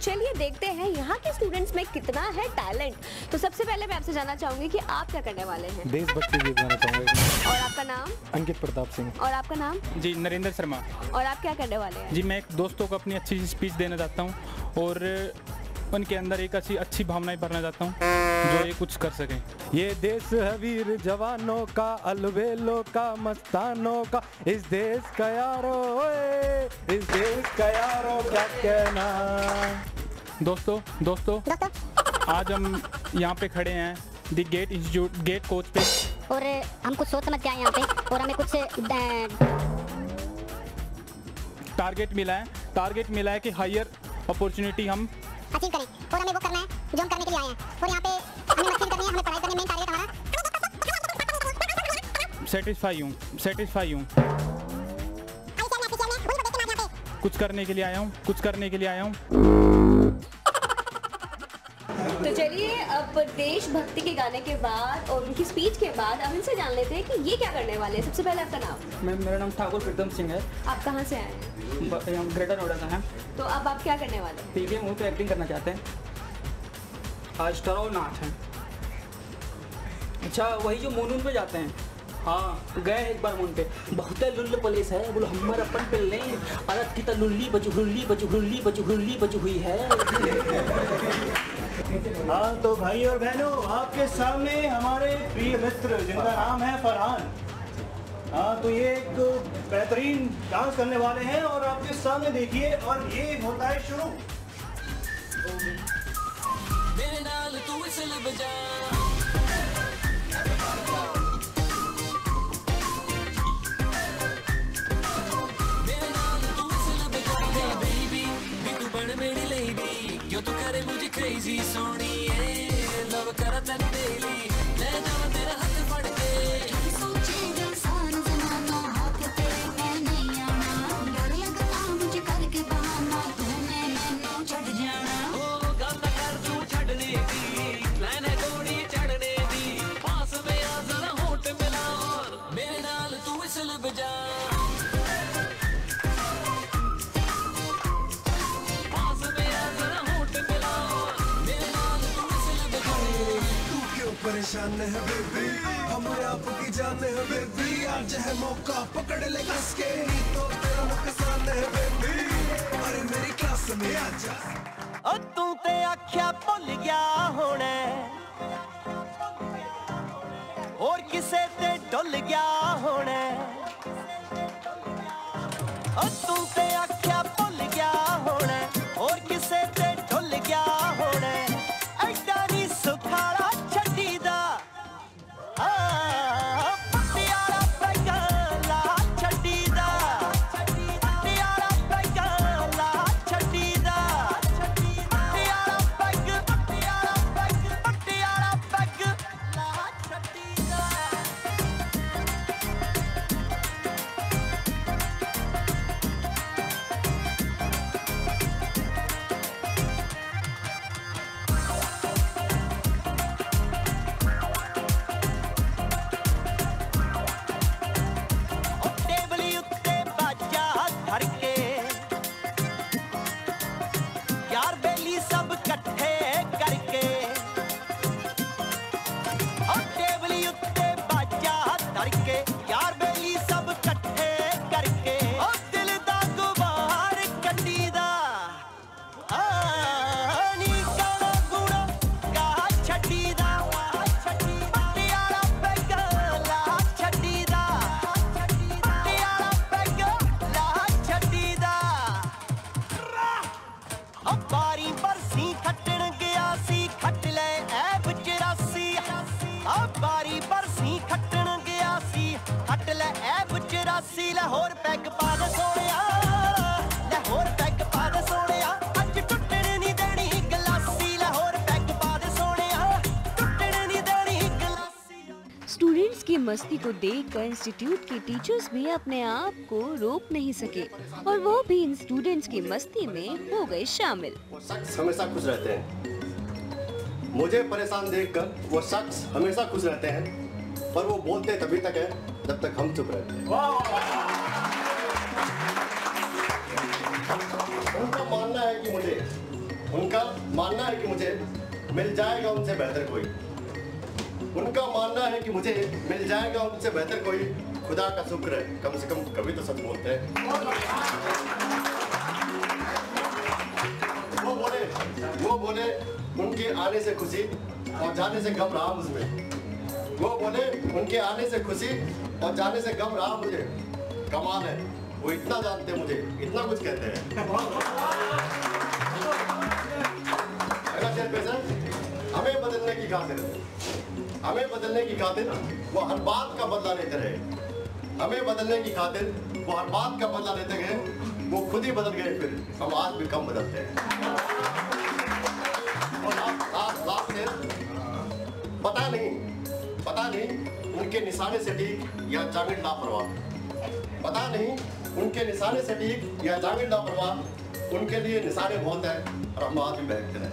चलिए देखते हैं यहाँ के स्टूडेंट्स में कितना है टैलेंट तो सबसे पहले मैं आपसे जानना चाहूँगी कि आप क्या करने वाले हैं? देशभक्ति गीत गाना चाहूँगा और आपका नाम? अंकित प्रताप सिंह। और आपका नाम? जी नरेंद्र शर्मा। और आप क्या करने वाले हैं? जी मैं एक दोस्तों को अपनी अच्छी स्पीच देना चाहता हूँ और उनके अंदर एक अच्छी अच्छी भावनाएँ भरना चाहता हूँ जो ये कुछ कर सकें। ये देश है वीर जवानों का अलबेलों का मस्तानों का इस देश का यारो ओए, इस देश का यारो क्या कहना? दोस्तों दोस्तों आज हम यहाँ पे खड़े हैं the GATE institute GATE coach पे। और हम कुछ सोच समझ के आए यहाँ पे और हमें कुछ टारगेट मिला है। टारगेट मिला है कि हायर अपॉर्चुनिटी हम अचीव करें और हमें वो करना है जो हम करने के लिए आए हैं। और यहाँ पे हमें मस्ती करनी है हमें पढ़ाई करनी है मेन टारगेट हमारा। सेटिस्फाई हूँ सेटिस्फाई हूँ। कुछ करने के लिए आया हूँ कुछ करने के लिए आया हूँ। चलिए अब देशभक्ति के गाने के बाद और उनकी स्पीच के बाद अब इनसे जान लेते हैं कि ये क्या करने वाले हैं। सबसे पहले आपका नाम? मैं मेरा नाम ठाकुर प्रीतम सिंह है। आप कहाँ से आए हैं? ग्रेटर नोएडा से हैं। तो अब आप क्या करने वाले हैं? पीवीएम मूवी पे एक्टिंग करना चाहते हैं। आज नाथ हैं। अच्छा वही जो मूनून पे जाते हैं। हाँ गए एक बार मून पे। बहुत लुल्ल पुलिस है। बोलो हमारा अपन पिल नहीं। अरब की तो लुल्ली बजू हुल्ली बजू हुल्ली बजू हुल्ली बजू हुई है। हाँ तो भाई और बहनों, आपके सामने हमारे प्रिय मित्र जिनका नाम है फरहान। हाँ तो ये एक बेहतरीन डांस करने वाले हैं और आपके सामने देखिए, और ये होता है शुरू। crazy ਸੋਹਣੀਏ ਲਵ ਕਰ ਤੈਨੂੰ ਡੇਲੀ शान है बेबी हम आपकी जान है बेबी आज है मौका पकड़ ले कस के। तो तेरा नुकसान है बेबी अरे मेरी क्लास में आ जा। ओ, तू ते आख्या भुल गया होने और किसे ते डुल गया की मस्ती को देखकर इंस्टीट्यूट के टीचर्स भी अपने आप को रोक नहीं सके और वो भी इन स्टूडेंट्स की मस्ती में हो गए शामिल। हमेशा खुश रहते हैं। मुझे परेशान देखकर वो शख्स हमेशा खुश रहते हैं पर वो बोलते तभी तक है जब तक हम चुप रहते हैं। उनका मानना है कि मुझे मिल जाएगा उनसे बेहतर कोई। उनका मानना है कि मुझे मिल जाएगा, उनसे बेहतर कोई खुदा का शुक्र है। कम से कम कभी तो सच बोलते हैं। वो बोले वो बोले, उनके आने से खुशी और जाने से गम रहा मुझमें। वो बोले, उनके आने से खुशी और जाने से गम रहा मुझे। कमाल है। वो इतना जानते मुझे, इतना कुछ कहते हैं। हमें बदलने की खातिर हमें बदलने की खातिर वो हर बात का बदला लेते रहे। हमें बदलने की खातिर वो हर बात का बदला लेते गए, वो खुद ही बदल गए, फिर हम आज भी कम बदलते हैं। और लास्ट लास्ट शेर पता नहीं पता नहीं उनके निशाने से ठीक या जामिन लापरवाह। पता नहीं उनके निशाने से ठीक या जामिन लापरवाह, उनके लिए निशाने बहुत है और हम आज भी बहकते हैं।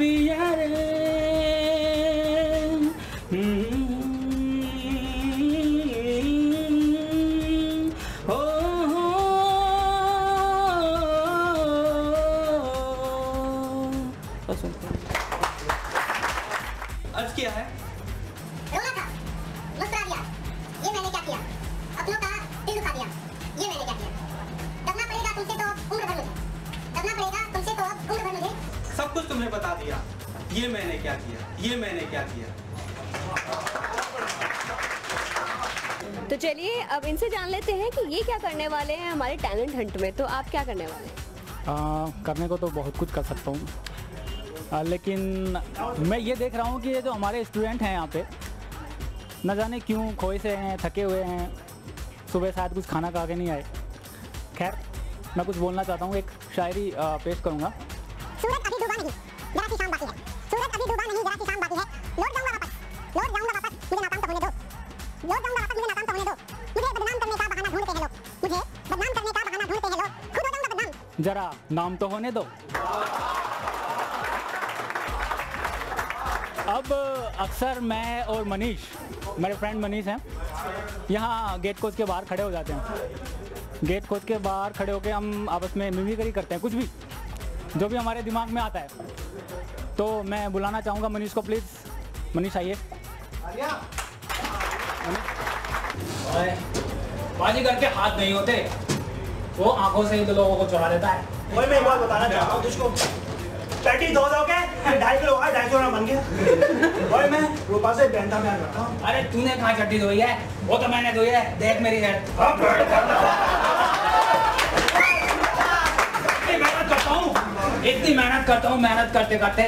रे तुमने बता दिया। ये मैंने क्या किया? ये मैंने क्या किया? तो चलिए अब इनसे जान लेते हैं कि ये क्या करने वाले हैं हमारे टैलेंट हंट में। तो आप क्या करने वाले हैं? आ, करने को तो बहुत कुछ कर सकता हूँ। लेकिन मैं ये देख रहा हूँ कि ये जो हमारे स्टूडेंट हैं यहाँ पे न जाने क्यों खोए से हैं थके हुए हैं सुबह शायद कुछ खाना खा के नहीं आए। खैर मैं कुछ बोलना चाहता हूँ एक शायरी पेश करूँगा। जरा नाम तो होने दो। अब अक्सर मैं और मनीष, मेरे फ्रेंड मनीष हैं, यहाँ गेट कोच के बाहर खड़े हो जाते हैं। गेट कोच के बाहर खड़े होकर हम आपस में मिमिक्री करते हैं, कुछ भी, जो भी हमारे दिमाग में आता है। तो मैं बुलाना चाहूँगा मनीष को प्लीज़ मनीष, आइए। बाजीगर के हाथ नहीं होते। वो आँखों से ही तो लोगों को चुरा लेता है। वही मैं एक बात बताना चाहता हूँ तुझको। पैटी धो धो के ढाई किलो का ढाई किलो बन गया। वही मैं रूपा से पहनता मैं करता हूँ। अरे तूने कहाँ चड्डी धोई है? वो तो मैंने धोई है। देख मेरी है इतनी मेहनत करता हूँ। इतनी मेहनत करता हूँ मेहनत करते करते।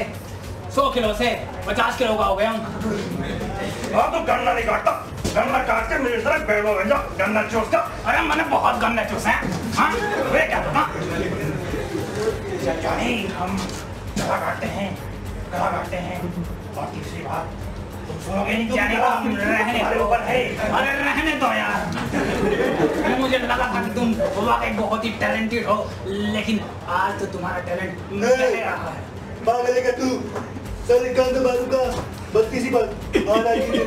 सौ किलो से पचास किलो का हो गया हूँ। हाँ तो गन्ना नहीं काटता गन्ना काट के मेरी तरह बैठो भेजा गन्ना चूस का अरे मैंने बहुत गंदे चूसे हैं हाँ वे क्या था जाने हम गला काटते हैं गला काटते हैं और तीसरी बात तुम सुनोगे नहीं जाने को रहने हमारे ऊपर है अरे रहने दो यार मुझे लगा था कि तुम वाकई बहुत ही टैलेंटेड हो लेकिन आज तो तुम्हारा टैलेंट रहा है पागल है तू सारे तो बाजू का बत्तीसी बात मारा जी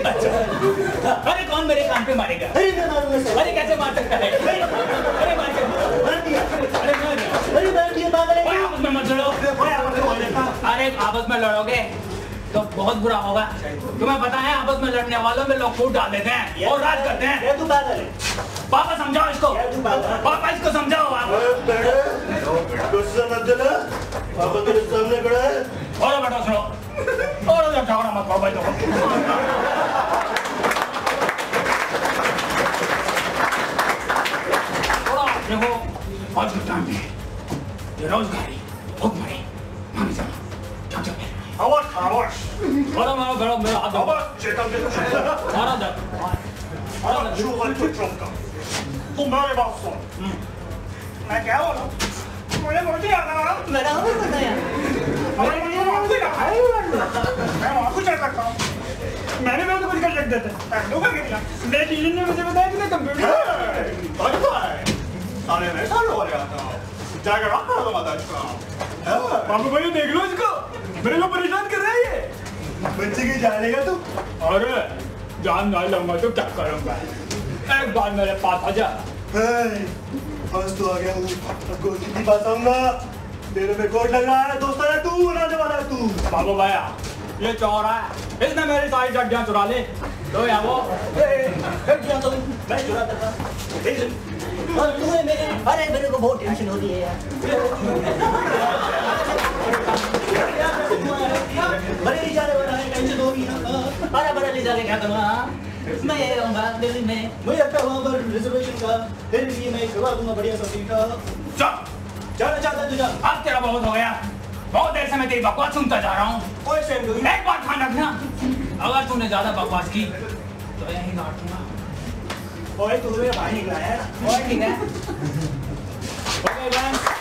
अरे कौन मेरे कान पे मारेगा? अरे मैं मारूँगा अरे कैसे मार सकता है? अरे मार अरे है। आपस में मत लड़ो। ओए, आपस में लड़ो। अरे आपस में लड़ोगे तो बहुत बुरा होगा। तुम्हें पता है आपस में लड़ने वालों में लोग फूट डाल देते हैं और राज करते हैं। ये तू पागल है। पापा समझाओ इसको। पापा इसको समझाओ आप। पापा तेरे सामने खड़ा है। और बेटा सुनो झगड़ा मत करो भाई तो थोड़ा देखो आज के टाइम में बेरोजगारी भुखमरी मांगी जाना क्या चल आवाज़ आवाज़ बड़ा मेरा बड़ा मेरा हाथ दबाओ। आवाज़ चेतन के मारा दर और चुगल तो चौका तुम्हारे बात सुन मैं क्या बोला मुझे बहुत ही आता है मेरा हो पता यार अरे मुझे वहाँ से रहा मैं वहाँ कुछ कर सकता हूँ। मैंने भी कुछ कर सकते थे। पहलू का कितना मेरे टीचर ने मुझे बताया कि मैं कंप्यूटर साल हो। गया था जाकर आप कर दो माता बाबू भाई देख लो इसको। मेरे को परेशान कर रहा है ये। बच्चे की जान लेगा अरे जान ना लूँगा तो क्या करूँगा? एक बार मेरे पास आ जा। फ़र्स्ट तो आ गया। हूँ अब बात आऊँगा मेरे पे कोट लग रहा है दोस्त है तू बनाने वाला है तू। बाबू भैया ये चोर है। इसने मेरी सारी डड्डियाँ चुरा ली। तो या वो। हड्डियाँ तो मैं चुराता था और तुम्हें मेरे अरे मेरे को बहुत टेंशन हो रही है यार। बड़े ले जाने वाला है टेंशन हो रही है अरे बड़े ले जाके क्या करूँगा मैं ये रहूँगा दिल्ली में। मुझे है वहाँ पर रिजर्वेशन का फिर भी मैं करवा दूँगा बढ़िया सा सीट। का जाना है तुझा अब तेरा बहुत हो गया। बहुत देर से मैं तेरी बकवास सुनता जा रहा हूँ। कोई एक बात ध्यान रखना। अगर तूने ज़्यादा बकवास की तो यही काट दूँगा। ओए तू मेरा भाई निकला है। ओए ठीक है। ओके